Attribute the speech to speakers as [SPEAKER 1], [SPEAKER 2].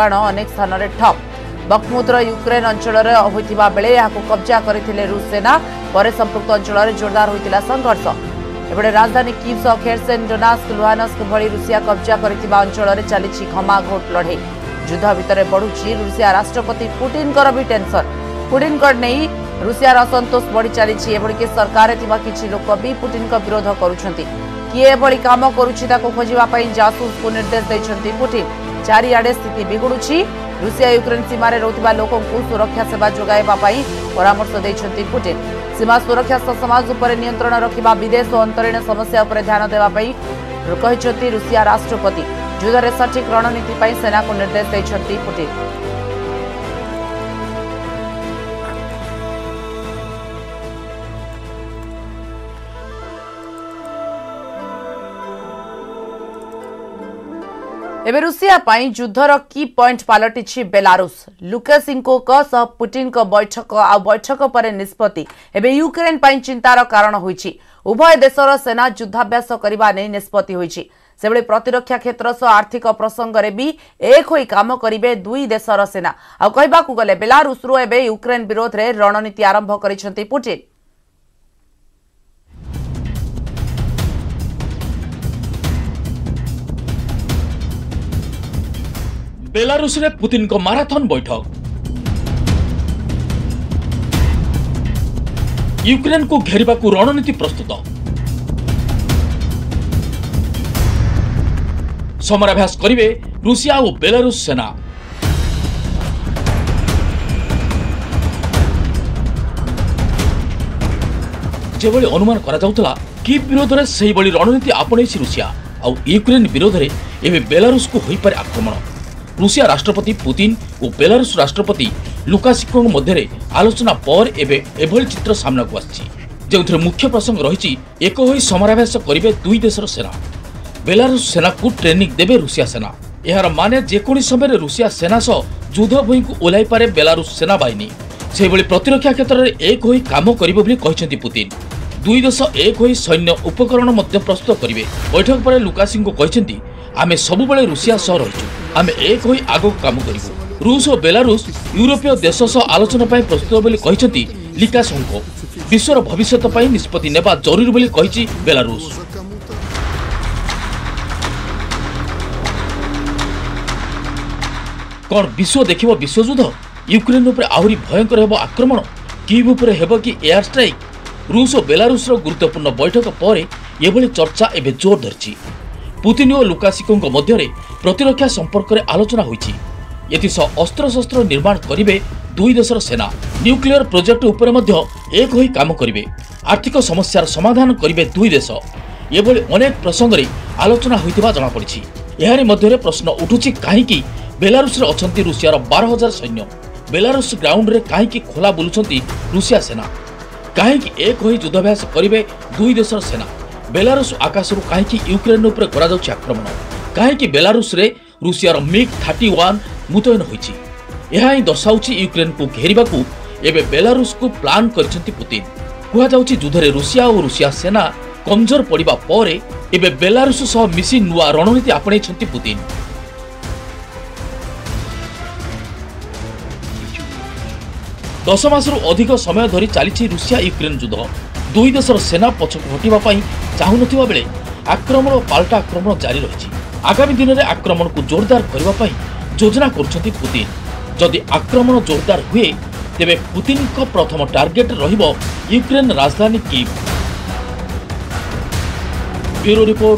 [SPEAKER 1] ବାଣ ଅନେକ ସ୍ଥାନରେ ଠପ୍। ବକ୍ମୁଦ୍ର ୟୁକ୍ରେନ ଅଞ୍ଚଳରେ ହୋଇଥିବା ବେଳେ ଏହାକୁ କବ୍ଜା କରିଥିଲେ ରୁଷ ସେନା ପରେ ସମ୍ପୃକ୍ତ ଅଞ୍ଚଳରେ ଜୋରଦାର ହୋଇଥିଲା ସଂଘର୍ଷ। ଏପଟେ ରାଜଧାନୀ କିଭ୍ ସହ ଖେର୍ସେନ୍ ଡୋନାସ୍କ ଲୁହାନସ୍କ ଭଳି ରୁଷିଆ କବ୍ଜା କରିଥିବା ଅଞ୍ଚଳରେ ଚାଲିଛି ଘମାଘୋଟ ଲଢ଼େଇ। ଯୁଦ୍ଧ ଭିତରେ ବଢୁଛି ରୁଷିଆ ରାଷ୍ଟ୍ରପତି ପୁଟିନଙ୍କର ବି ଟେନସନ୍। ପୁଟିନଙ୍କ ନେଇ ରୁଷିଆର ଅସନ୍ତୋଷ ବଢି ଚାଲିଛି ଏଭଳିକି ସରକାରରେ ଥିବା କିଛି ଲୋକ ବି ପୁଟିନଙ୍କ ବିରୋଧ କରୁଛନ୍ତି। କିଏ ଏଭଳି କାମ କରୁଛି ତାକୁ ଖୋଜିବା ପାଇଁ ଜାସୁସକୁ ନିର୍ଦ୍ଦେଶ ଦେଇଛନ୍ତି ପୁଟିନ ଚାରିଆଡେ ସ୍ଥିତି ବିଗୁଡୁଛି ରୁଷିଆ ୟୁକ୍ରେନ ସୀମାରେ ରହୁଥିବା ଲୋକଙ୍କୁ ସୁରକ୍ଷା ସେବା ଯୋଗାଇବା ପାଇଁ ପରାମର୍ଶ ଦେଇଛନ୍ତି ପୁଟିନ। ସୀମା ସୁରକ୍ଷା ସହ ସମାଜ ଉପରେ ନିୟନ୍ତ୍ରଣ ରଖିବା ବିଦେଶ ଓ ଅନ୍ତରୀଣ ସମସ୍ୟା ଉପରେ ଧ୍ୟାନ ଦେବା ପାଇଁ କହିଛନ୍ତି ରୁଷିଆ ରାଷ୍ଟ୍ରପତି। ଯୁଦ୍ଧରେ ସଠିକ୍ ରଣନୀତି ପାଇଁ ସେନାକୁ ନିର୍ଦ୍ଦେଶ ଦେଇଛନ୍ତି ପୁଟିନ। ଏବେ ରୁଷିଆ ପାଇଁ ଯୁଦ୍ଧର କି ପଏଣ୍ଟ ପାଲଟିଛି ବେଲାରୁଷ? ଲୁକାସିଙ୍କୋଙ୍କ ସହ ପୁଟିନଙ୍କ ବୈଠକ ଆଉ ବୈଠକ ପରେ ନିଷ୍ପତ୍ତି। ଏବେ ୟୁକ୍ରେନ ପାଇଁ ଚିନ୍ତାର କାରଣ ହୋଇଛି। ଉଭୟ ଦେଶର ସେନା ଯୁଦ୍ଧାଭ୍ୟାସ କରିବା ନେଇ ନିଷ୍ପତ୍ତି ହୋଇଛି। ସେଭଳି ପ୍ରତିରକ୍ଷା କ୍ଷେତ୍ର ସହ ଆର୍ଥିକ ପ୍ରସଙ୍ଗରେ ବି ଏକ ହୋଇ କାମ କରିବେ ଦୁଇ ଦେଶର ସେନା। ଆଉ କହିବାକୁ ଗଲେ ବେଲାରୁଷରୁ ଏବେ ୟୁକ୍ରେନ ବିରୋଧରେ ରଣନୀତି ଆରମ୍ଭ କରିଛନ୍ତି ପୁଟିନ।
[SPEAKER 2] ବେଲାରୁସରେ ପୁତିନଙ୍କ ମାରାଥନ ବୈଠକ। ୟୁକ୍ରେନକୁ ଘେରିବାକୁ ରଣନୀତି ପ୍ରସ୍ତୁତ। ସମରାଭ୍ୟାସ କରିବେ ରୁଷିଆ ଓ ବେଲାରୁଷ ସେନା। ଯେଭଳି ଅନୁମାନ କରାଯାଉଥିଲା କିଭ୍ ବିରୋଧରେ ସେହିଭଳି ରଣନୀତି ଆପଣେଇଛି ରୁଷିଆ ଆଉ ୟୁକ୍ରେନ ବିରୋଧରେ ଏବେ ବେଲାରୁଷକୁ ହୋଇପାରେ ଆକ୍ରମଣ। ରୁଷିଆ ରାଷ୍ଟ୍ରପତି ପୁତିନ ଓ ବେଲାରୁଷ ରାଷ୍ଟ୍ରପତି ଲୁକାସିକୋଙ୍କ ମଧ୍ୟରେ ଆଲୋଚନା ପରେ ଏବେ ଏଭଳି ଚିତ୍ର ସାମ୍ନାକୁ ଆସିଛି ଯେଉଁଥିରେ ମୁଖ୍ୟ ପ୍ରସଙ୍ଗ ରହିଛି ଏକ ହୋଇ ସମରାଭ୍ୟାସ କରିବେ ଦୁଇ ଦେଶର ସେନା। ବେଲାରୁଷ ସେନାକୁ ଟ୍ରେନିଂ ଦେବେ ରୁଷିଆ ସେନା। ଏହାର ମାନେ ଯେକୌଣସି ସମୟରେ ରୁଷିଆ ସେନା ସହ ଯୁଦ୍ଧ ଭୂଇଁକୁ ଓହ୍ଲାଇପାରେ ବେଲାରୁଷ ସେନାବାହିନୀ। ସେହିଭଳି ପ୍ରତିରକ୍ଷା କ୍ଷେତ୍ରରେ ଏକ ହୋଇ କାମ କରିବ ବୋଲି କହିଛନ୍ତି ପୁତିନ। ଦୁଇ ଦେଶ ଏକ ହୋଇ ସୈନ୍ୟ ଉପକରଣ ମଧ୍ୟ ପ୍ରସ୍ତୁତ କରିବେ। ବୈଠକ ପରେ ଲୁକାସିଙ୍କୁ କହିଛନ୍ତି ଆମେ ସବୁବେଳେ ରୁଷିଆ ସହ ରହିଛୁ। ଆମେ ଏକ ହୋଇ ଆଗକୁ କାମ କରିବୁ। ରୁଷ ଓ ବେଲାରୁଷ ୟୁରୋପୀୟ ଦେଶ ସହ ଆଲୋଚନା ପାଇଁ ପ୍ରସ୍ତୁତ ବୋଲି କହିଛନ୍ତି ଲିକାସୋଙ୍କ। ବିଶ୍ୱର ଭବିଷ୍ୟତ ପାଇଁ ନିଷ୍ପତ୍ତି ନେବା ଜରୁରୀ ବୋଲି କହିଛି ବେଲାରୁଷ। କ'ଣ ବିଶ୍ୱ ଦେଖିବ ବିଶ୍ୱଯୁଦ୍ଧ? ୟୁକ୍ରେନ ଉପରେ ଆହୁରି ଭୟଙ୍କର ହେବ ଆକ୍ରମଣ? କିଭ୍ ଉପରେ ହେବ କି ଏୟାର ଷ୍ଟ୍ରାଇକ୍? ରୁଷ ଓ ବେଲାରୁଷର ଗୁରୁତ୍ୱପୂର୍ଣ୍ଣ ବୈଠକ ପରେ ଏଭଳି ଚର୍ଚ୍ଚା ଏବେ ଜୋର ଧରିଛି। ପୁତିନ ଓ ଲୁକାସିକୋଙ୍କ ମଧ୍ୟରେ ପ୍ରତିରକ୍ଷା ସମ୍ପର୍କରେ ଆଲୋଚନା ହୋଇଛି। ଏଥିସହ ଅସ୍ତ୍ରଶସ୍ତ୍ର ନିର୍ମାଣ କରିବେ ଦୁଇ ଦେଶର ସେନା। ନ୍ୟୁକ୍ଲିୟର ପ୍ରୋଜେକ୍ଟ ଉପରେ ମଧ୍ୟ ଏକ ହୋଇ କାମ କରିବେ। ଆର୍ଥିକ ସମସ୍ୟାର ସମାଧାନ କରିବେ ଦୁଇ ଦେଶ। ଏଭଳି ଅନେକ ପ୍ରସଙ୍ଗରେ ଆଲୋଚନା ହୋଇଥିବା ଜଣାପଡ଼ିଛି। ଏହାରି ମଧ୍ୟରେ ପ୍ରଶ୍ନ ଉଠୁଛି କାହିଁକି ବେଲାରୁସରେ ଅଛନ୍ତି ରୁଷିଆର ବାର ହଜାର ସୈନ୍ୟ? ବେଲାରୁଷ ଗ୍ରାଉଣ୍ଡରେ କାହିଁକି ଖୋଲା ବୁଲୁଛନ୍ତି ରୁଷିଆ ସେନା? କାହିଁକି ଏକ ହୋଇ ଯୁଦ୍ଧାଭ୍ୟାସ କରିବେ ଦୁଇ ଦେଶର ସେନା? ବେଲାରୁଷ ଆକାଶରୁ କାହିଁକି ୟୁକ୍ରେନ ଉପରେ କରାଯାଉଛି ଆକ୍ରମଣ? କାହିଁକି ବେଲାରୁଷରେ ରୁଷିଆର ମିଗ୍ ଥାର୍ଟି ୱାନ୍ ମୁତୟନ ହୋଇଛି? ଏହା ହିଁ ଦର୍ଶାଉଛି ୟୁକ୍ରେନକୁ ଘେରିବାକୁ ଏବେ ବେଲାରୁଷକୁ ପ୍ଲାନ୍ କରିଛନ୍ତି ପୁତିନ। କୁହାଯାଉଛି ଯୁଦ୍ଧରେ ରୁଷିଆ ଓ ରୁଷିଆ ସେନା କମଜୋର ପଡ଼ିବା ପରେ ଏବେ ବେଲାରୁଷ ସହ ମିଶି ନୂଆ ରଣନୀତି ଆପଣେଇଛନ୍ତି ପୁତିନ। ଦଶ ମାସରୁ ଅଧିକ ସମୟ ଧରି ଚାଲିଛି ରୁଷିଆ ୟୁକ୍ରେନ ଯୁଦ୍ଧ। ଦୁଇ ଦେଶର ସେନା ପଛକୁ ହଟିବା ପାଇଁ ଚାହୁଁନଥିବା ବେଳେ ଆକ୍ରମଣ ଓ ପାଲଟା ଆକ୍ରମଣ ଜାରି ରହିଛି ଆଗାମୀ ଦିନରେ ଆକ୍ରମଣକୁ ଜୋରଦାର କରିବା ପାଇଁ ଯୋଜନା କରୁଛନ୍ତି ପୁତିନ ଯଦି ଆକ୍ରମଣ ଜୋରଦାର ହୁଏ ତେବେ ପୁତିନଙ୍କ ପ୍ରଥମ ଟାର୍ଗେଟ ରହିବ ୟୁକ୍ରେନ ରାଜଧାନୀ କିଭ୍ ବ୍ୟୁରୋ ରିପୋର୍ଟ